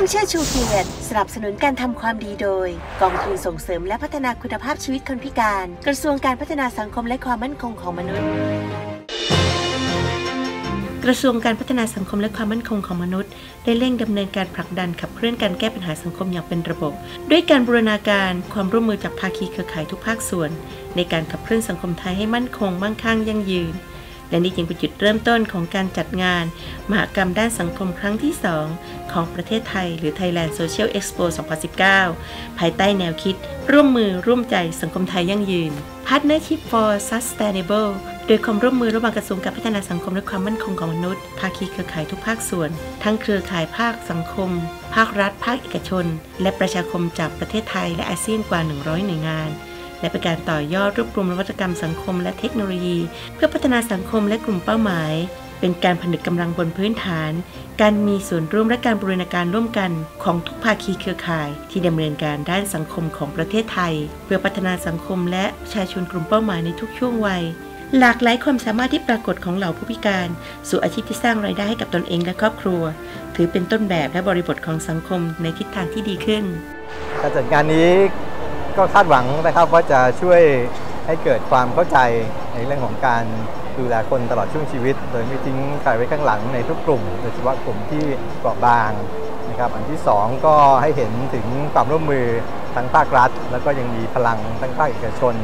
องเชื่อชูเกียรติสนับสนุนการทำความดีโดย กองทุนส่งเสริมและพัฒนาคุณภาพชีวิตคนพิการ กระทรวงการพัฒนาสังคมและความมั่นคงของมนุษย์ กระทรวงการพัฒนาสังคมและความมั่นคงของมนุษย์ ได้เร่งดำเนินการผลักดันขับเคลื่อนการแก้ปัญหาสังคมอย่างเป็นระบบ ด้วยการบูรณาการความร่วมมือจากภาคีเครือข่ายทุกภาคส่วน ในการขับเคลื่อนสังคมไทยให้มั่นคงมั่งคั่งยั่งยืน และนี่จึงเป็นจุดเริ่มต้นของการจัดงาน มหกรรมด้านสังคมครั้งที่ 2 ของประเทศไทย หรือ Thailand Social Expo 2019 ภายใต้แนวคิด ร่วมมือร่วมใจสังคมไทยยั่งยืน Partnership for Sustainable โดยความร่วมมือระหว่างกระทรวงการพัฒนาสังคมและความมั่นคงของมนุษย์ ภาคีเครือข่ายทุกภาคส่วน ทั้งเครือข่ายภาคสังคม ภาครัฐ ภาคเอกชน และประชาคมจากประเทศไทยและอาเซียนกว่า 100 หน่วยงาน และเป็นการต่อยอดรวบรวมนวัตกรรมสังคมและเทคโนโลยี เพื่อพัฒนาสังคมและกลุ่มเป้าหมาย เป็นการผนึกกำลังบนพื้นฐาน การมีส่วนร่วมและการบริหาการร่วมกันของทุกภาคีเครือข่าย ที่ดำเนินการด้านสังคมของประเทศไทย เพื่อพัฒนาสังคมและประชาชนกลุ่มเป้าหมายในทุกช่วงวัยหลากหลายความสามารถที่ปรากฏของเหล่าผู้พิการ สู่อาชีพที่สร้างรายได้ให้กับตนเองและครอบครัว ถือเป็นต้นแบบและบริบทของสังคมในทิศทางที่ดีขึ้น การจัดงานนี้ ก็คาดหวังนะครับว่าจะช่วยให้เกิดความเข้าใจในเรื่องของการดูแลคนตลอดช่วงชีวิต โดยไม่ทิ้งใครไว้ข้างหลังในทุกกลุ่มโดยเฉพาะกลุ่มที่เปราะบางนะครับอันที่ 2 ก็ให้เห็นถึงความร่วมมือทั้งภาครัฐ แล้วก็ยังมีพลังทั้งภาคเอกชน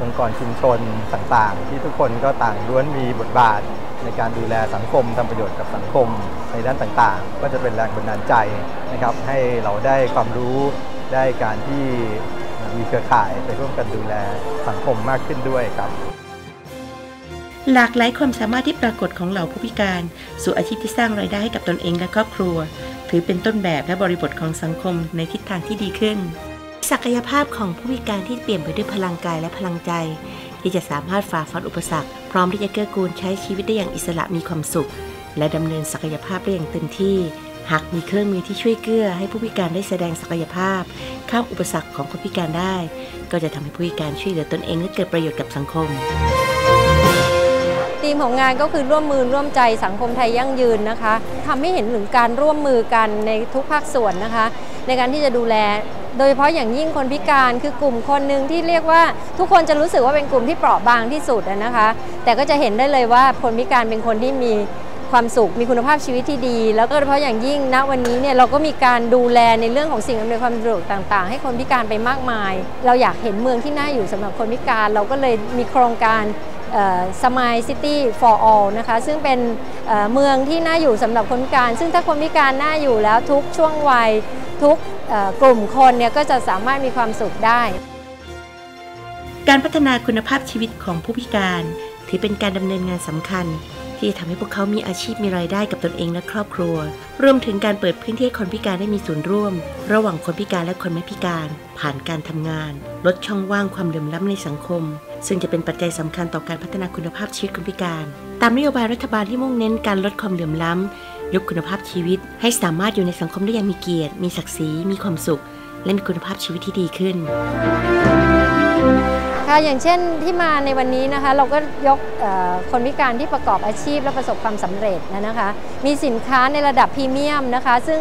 องค์กรชุมชนต่างๆ ที่ทุกคนก็ต่างล้วนมีบทบาท ในการดูแลสังคมทำประโยชน์กับสังคมในด้านต่างๆ ก็จะเป็นแรงบันดาลใจนะครับให้เราได้ความรู้ได้การที่ มีเครือข่ายไปร่วมกันดูแลสังคมมากขึ้นด้วยครับ หลากหลายความสามารถที่ปรากฏของเหล่าผู้พิการ สู่อาชีพที่สร้างรายได้ให้กับตนเองและครอบครัว ถือเป็นต้นแบบและบริบทของสังคมในทิศทางที่ดีขึ้น ศักยภาพของผู้พิการที่เปลี่ยนไปด้วยพลังกายและพลังใจ ที่จะสามารถฝ่าฟันอุปสรรค พร้อมที่จะเกื้อกูลใช้ชีวิตได้อย่างอิสระมีความสุข และดำเนินศักยภาพได้อย่างเต็มที่ หากมีเครื่องมือที่ช่วยเกื้อให้ผู้พิการได้แสดงศักยภาพ ข้ามอุปสรรคของคนพิการได้ ก็จะทำให้ผู้พิการช่วยเหลือตนเองและเกิดประโยชน์กับสังคมธีมของงานก็คือร่วมมือร่วมใจสังคมไทยยั่งยืนนะคะทำให้เห็นถึงการร่วมมือกันในทุกภาคส่วนนะคะ ในการที่จะดูแล โดยเฉพาะอย่างยิ่งคนพิการคือกลุ่มคนหนึ่งที่เรียกว่าทุกคนจะรู้สึกว่าเป็นกลุ่มที่เปราะบางที่สุดนะคะ แต่ก็จะเห็นได้เลยว่าคนพิการเป็นคนที่มี ความสุขมีคุณภาพชีวิตที่ดี แล้วก็เฉพาะอย่างยิ่งณวันนี้เนี่ยเราก็มีการดูแลในเรื่องของสิ่งอำนวยความสะดวกต่าง ๆ ให้คนพิการไปมากมาย เราอยากเห็นเมืองที่น่าอยู่สำหรับคนพิการ เราก็เลยมีโครงการสมายซิตี้ for all นะคะซึ่งเป็นเมืองที่น่าอยู่สำหรับคนพิการ ซึ่งถ้าคนพิการน่าอยู่แล้วทุกช่วงวัยทุกกลุ่มคนเนี่ยก็จะสามารถมีความสุขได้ การพัฒนาคุณภาพชีวิตของผู้พิการ ถือเป็นการดำเนินงานสำคัญ ที่จะทำให้พวกเขามีอาชีพมีรายได้กับตนเองและครอบครัว รวมถึงการเปิดพื้นที่ให้คนพิการได้มีส่วนร่วม ระหว่างคนพิการและคนไม่พิการ ผ่านการทำงาน ลดช่องว่างความเหลื่อมล้ำในสังคม ซึ่งจะเป็นปัจจัยสำคัญต่อการพัฒนาคุณภาพชีวิตคนพิการ ตามนโยบายรัฐบาลที่มุ่งเน้นการลดความเหลื่อมล้ำยกคุณภาพชีวิต ให้สามารถอยู่ในสังคมได้อย่างมีเกียรติ มีศักดิ์ศรี มีความสุข และมีคุณภาพชีวิตที่ดีขึ้น ค่ะอย่างเช่นที่มาในวันนี้นะคะ เราก็ยกคนพิการที่ประกอบอาชีพและประสบความสำเร็จนะนะคะ มีสินค้าในระดับพรีเมียมนะคะ ซึ่ง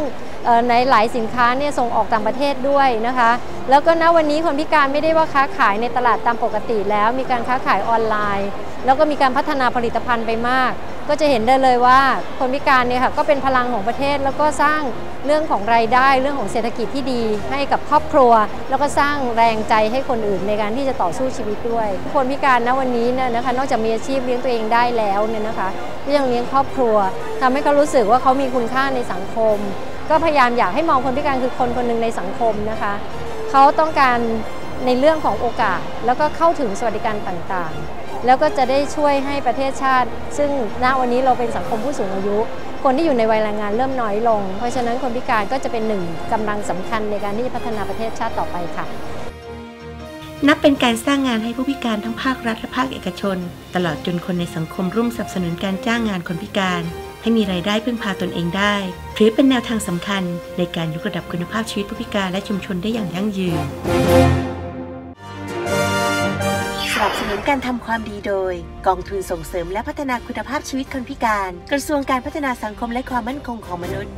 ในหลายสินค้าเนี่ยส่งออกต่างประเทศด้วยนะคะ แล้วก็ณวันนี้คนพิการไม่ได้ว่าค้าขายในตลาดตามปกติแล้ว มีการค้าขายออนไลน์ แล้วก็มีการพัฒนาผลิตภัณฑ์ไปมาก ก็จะเห็นได้เลยว่าคนพิการเนี่ยค่ะก็เป็นพลังของประเทศแล้วก็สร้างเรื่องของรายได้เรื่องของเศรษฐกิจที่ดีให้กับครอบครัว แล้วก็สร้างแรงใจให้คนอื่นในการที่จะต่อสู้ชีวิตด้วย คนพิการณวันนี้เนี่ยนะคะนอกจากมีอาชีพเลี้ยงตัวเองได้แล้วเนี่ยนะคะก็ยังเลี้ยงครอบครัวทำให้เขารู้สึกว่าเขามีคุณค่าในสังคม ก็พยายามอยากให้มองคนพิการคือคนคนหนึ่งในสังคมนะคะเขาต้องการในเรื่องของโอกาสแล้วก็เข้าถึงสวัสดิการต่างๆ แล้วก็จะได้ช่วยให้ประเทศชาติ ซึ่งณวันนี้เราเป็นสังคมผู้สูงอายุ คนที่อยู่ในวัยแรงงานเริ่มน้อยลง เพราะฉะนั้นคนพิการก็จะเป็นหนึ่งกำลังสำคัญในการที่จะพัฒนาประเทศชาติต่อไปค่ะ นับเป็นการสร้างงานให้ผู้พิการทั้งภาครัฐและภาคเอกชน ตลอดจนคนในสังคมร่วมสนับสนุนการจ้างงานคนพิการ ให้มีรายได้พึ่งพาตนเองได้ ถือเป็นแนวทางสำคัญในการยกระดับคุณภาพชีวิตผู้พิการและชุมชนได้อย่างยั่งยืน สนับสนุนการทำความดีโดย กองทุนส่งเสริมและพัฒนาคุณภาพชีวิตคนพิการ กระทรวงการพัฒนาสังคมและความมั่นคงของมนุษย์